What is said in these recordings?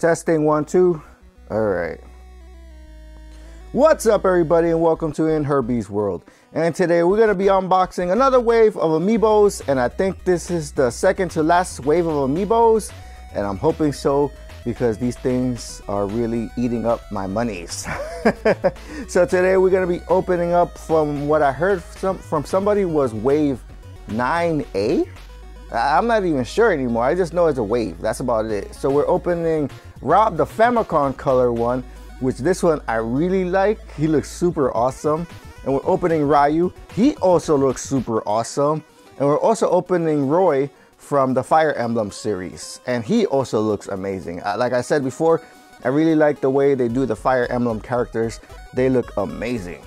Testing one, two. All right. What's up, everybody, and welcome to In Herbie's World. And today we're going to be unboxing another wave of amiibos, and I think this is the second to last wave of amiibos, and I'm hoping so because these things are really eating up my monies. so today we're going to be opening up from what I heard from, from somebody was wave 9A. I'm not even sure anymore. I just know it's a wave. That's about it. So we're opening Rob the Famicom color one, which this one I really like. He looks super awesome. And we're opening Ryu. He also looks super awesome. And we're also opening Roy from the Fire Emblem series. And he also looks amazing. Uh, like I said before, I really like the way they do the Fire Emblem characters. They look amazing.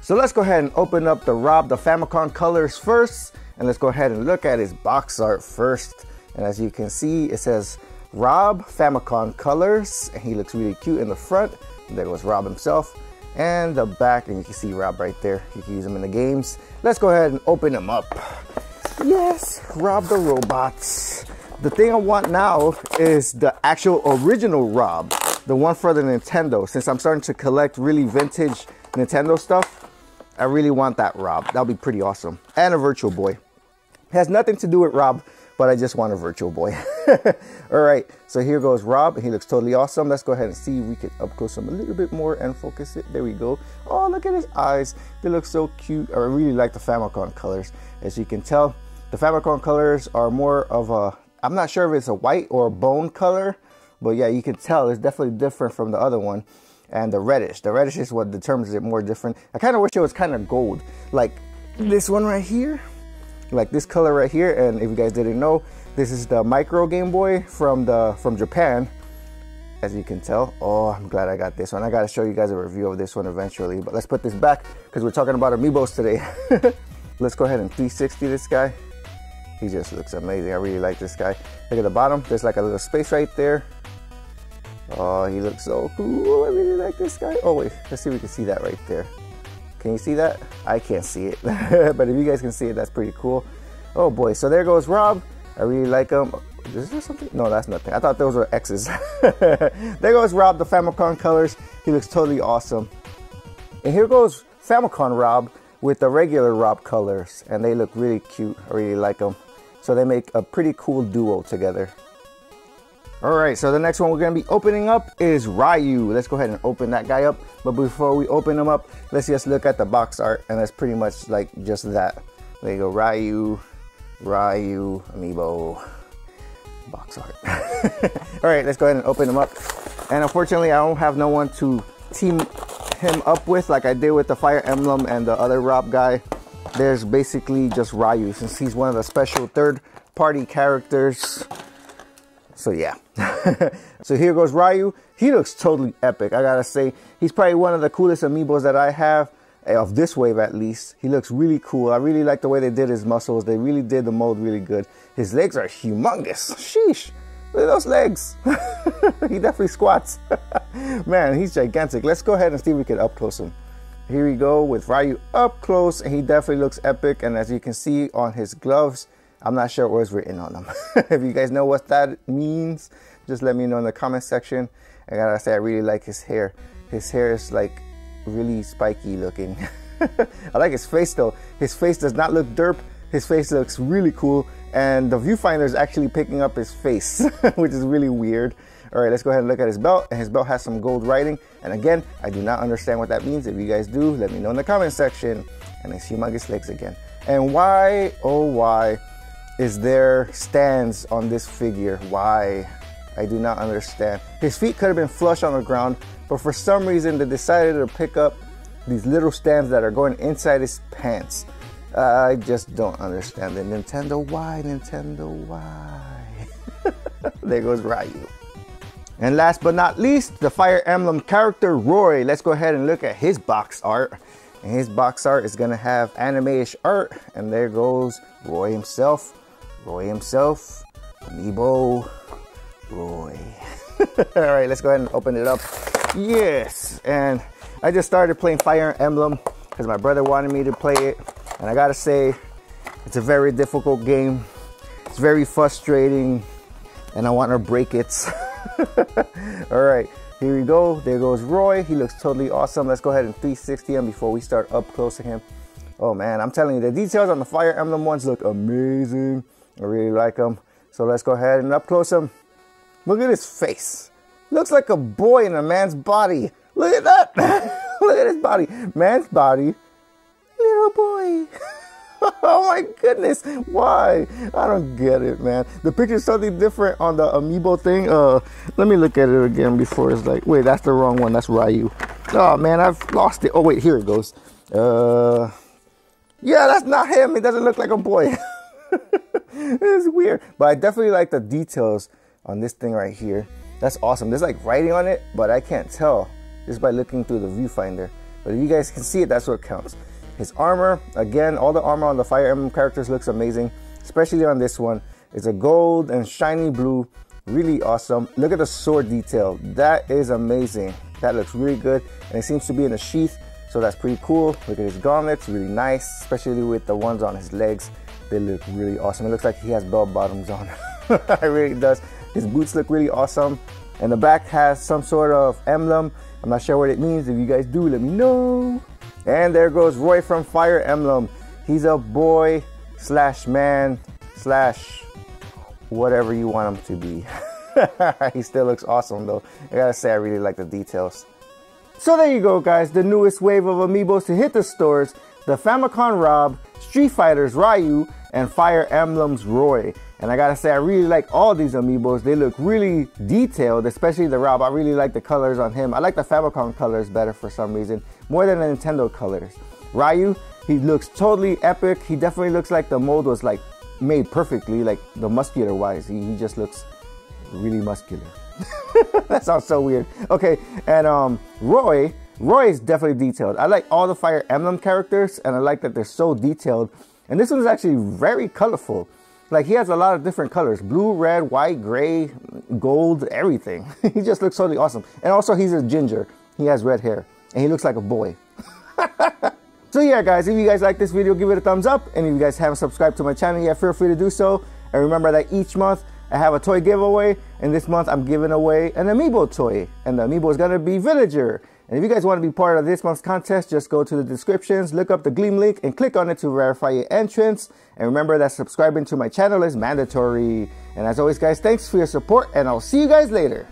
So let's go ahead and open up the Rob the Famicom colors first. And let's go ahead and look at his box art first. And as you can see, it says Rob Famicom colors. And he looks really cute in the front. There goes Rob himself. And the back, and you can see Rob right there. You can use him in the games. Let's go ahead and open him up. Yes, Rob the robots. The thing I want now is the actual original Rob, the one for the Nintendo. Since I'm starting to collect really vintage Nintendo stuff, I really want that Rob. That'll be pretty awesome. And a Virtual Boy. It has nothing to do with Rob, but I just want a Virtual Boy. All right, so here goes Rob. He looks totally awesome. Let's go ahead and see if we can up close him a little bit more and focus it. There we go. Oh, look at his eyes. They look so cute. I really like the Famicom colors. As you can tell, the Famicom colors are more of a, I'm not sure if it's a white or a bone color, but yeah, you can tell it's definitely different from the other one. And the reddish, the reddish is what determines it more different. I kind of wish it was kind of gold, like this one right here, like this color right here. And if you guys didn't know, this is the micro Game Boy from the from Japan. As you can tell, oh, I'm glad I got this one. I got to show you guys a review of this one eventually, but let's put this back because we're talking about amiibos today. let's go ahead and 360 this guy. He just looks amazing. I really like this guy. Look at the bottom. There's like a little space right there. Oh, he looks so cool. I really like this guy. Oh, wait. Let's see if we can see that right there. Can you see that? I can't see it. but if you guys can see it, that's pretty cool. Oh, boy. So there goes Rob. I really like him. Is there something? No, that's nothing. I thought those were X's. there goes Rob, the Famicom colors. He looks totally awesome. And here goes Famicom Rob with the regular Rob colors. And they look really cute. I really like them. So they make a pretty cool duo together. All right, so the next one we're gonna be opening up is Ryu. Let's go ahead and open that guy up. But before we open him up, let's just look at the box art and that's pretty much like just that. There you go, Ryu, Ryu, Amiibo, box art. All right, let's go ahead and open him up. And unfortunately, I don't have no one to team him up with like I did with the Fire Emblem and the other Rob guy there's basically just Ryu since he's one of the special third party characters. So yeah. so here goes Ryu. He looks totally epic. I gotta say, he's probably one of the coolest amiibos that I have eh, of this wave at least. He looks really cool. I really like the way they did his muscles. They really did the mold really good. His legs are humongous. Sheesh. Look at those legs. he definitely squats. Man, he's gigantic. Let's go ahead and see if we can up close him. Here we go with Ryu up close and he definitely looks epic and as you can see on his gloves, I'm not sure what's written on them. if you guys know what that means, just let me know in the comment section. I gotta say I really like his hair. His hair is like really spiky looking. I like his face though. His face does not look derp. His face looks really cool and the viewfinder is actually picking up his face, which is really weird. All right, let's go ahead and look at his belt. And his belt has some gold writing. And again, I do not understand what that means. If you guys do, let me know in the comment section. And his humongous legs again. And why, oh why, is there stands on this figure? Why? I do not understand. His feet could have been flush on the ground, but for some reason they decided to pick up these little stands that are going inside his pants. I just don't understand the Nintendo. Why, Nintendo? Why? there goes Ryu. And last but not least, the Fire Emblem character Roy. Let's go ahead and look at his box art. And his box art is gonna have anime-ish art. And there goes Roy himself. Roy himself. Amiibo. Roy. All right, let's go ahead and open it up. Yes, and I just started playing Fire Emblem because my brother wanted me to play it. And I gotta say, it's a very difficult game. It's very frustrating and I want to break it. All right, here we go. There goes Roy. He looks totally awesome. Let's go ahead and 360 him before we start up close to him. Oh man, I'm telling you, the details on the Fire Emblem ones look amazing. I really like them. So let's go ahead and up close him. Look at his face. Looks like a boy in a man's body. Look at that. Look at his body. Man's body. Little boy. oh my goodness. Why? I don't get it, man. The picture is totally different on the amiibo thing. Uh, let me look at it again before it's like, wait, that's the wrong one. That's Ryu. Oh man, I've lost it. Oh wait, here it goes. Uh, yeah, that's not him. It doesn't look like a boy. it's weird, but I definitely like the details on this thing right here. That's awesome. There's like writing on it, but I can't tell just by looking through the viewfinder. But if you guys can see it, that's what counts. His armor, again, all the armor on the Fire Emblem characters looks amazing, especially on this one. It's a gold and shiny blue, really awesome. Look at the sword detail. That is amazing. That looks really good, and it seems to be in a sheath, so that's pretty cool. Look at his gauntlets, really nice, especially with the ones on his legs. They look really awesome. It looks like he has bell bottoms on. it really does. His boots look really awesome. And the back has some sort of emblem. I'm not sure what it means. If you guys do, let me know. And there goes Roy from Fire Emblem. He's a boy slash man slash whatever you want him to be. he still looks awesome though. I gotta say, I really like the details. So there you go, guys. The newest wave of amiibos to hit the stores the Famicom Rob, Street Fighter's Ryu, and Fire Emblem's Roy. And I gotta say, I really like all these amiibos. They look really detailed, especially the Rob. I really like the colors on him. I like the Famicom colors better for some reason, more than the Nintendo colors. Ryu, he looks totally epic. He definitely looks like the mold was like made perfectly, like the muscular wise. He, he just looks really muscular. that sounds so weird. Okay, and um, Roy, Roy is definitely detailed. I like all the Fire Emblem characters, and I like that they're so detailed. And this one's actually very colorful. Like he has a lot of different colors: blue, red, white, gray, gold, everything. he just looks totally awesome. And also, he's a ginger. He has red hair, and he looks like a boy. so yeah, guys, if you guys like this video, give it a thumbs up. And if you guys haven't subscribed to my channel yet, feel free to do so. And remember that each month I have a toy giveaway, and this month I'm giving away an amiibo toy, and the amiibo is gonna be Villager. And if you guys want to be part of this month's contest, just go to the descriptions, look up the Gleam link, and click on it to verify your entrance. And remember that subscribing to my channel is mandatory. And as always, guys, thanks for your support, and I'll see you guys later.